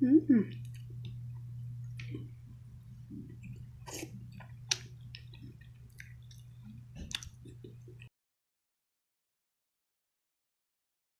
嗯。嗯